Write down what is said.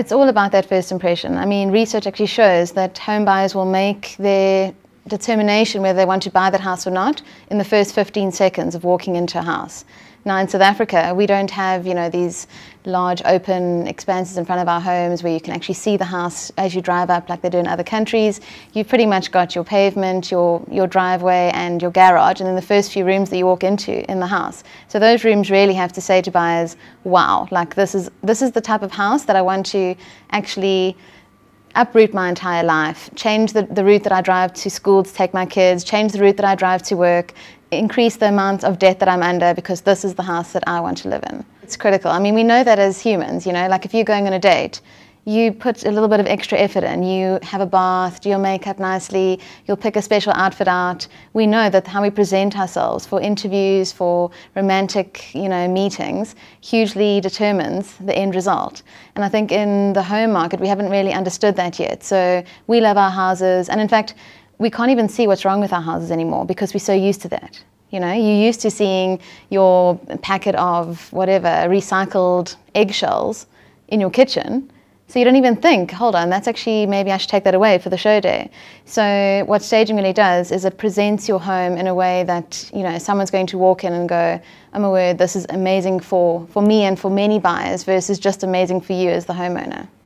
It's all about that first impression. I mean, research actually shows that home buyers will make their determination whether they want to buy that house or not in the first 15 seconds of walking into a house. Now in South Africa, we don't have, you know, these large open expanses in front of our homes where you can actually see the house as you drive up like they do in other countries. You've pretty much got your pavement, your, your driveway and your garage and then the first few rooms that you walk into in the house. So those rooms really have to say to buyers, wow, like this is, this is the type of house that I want to actually uproot my entire life, change the, the route that I drive to school to take my kids, change the route that I drive to work, increase the amount of debt that I'm under because this is the house that I want to live in. It's critical. I mean, we know that as humans, you know, like if you're going on a date, you put a little bit of extra effort in. You have a bath, do your makeup nicely, you'll pick a special outfit out. We know that how we present ourselves for interviews, for romantic, you know, meetings, hugely determines the end result. And I think in the home market, we haven't really understood that yet. So we love our houses, and in fact, we can't even see what's wrong with our houses anymore because we're so used to that. You know, you're used to seeing your packet of whatever recycled eggshells in your kitchen. So you don't even think, hold on, that's actually, maybe I should take that away for the show day. So what staging really does is it presents your home in a way that, you know, someone's going to walk in and go, oh I'm aware this is amazing for, for me and for many buyers versus just amazing for you as the homeowner.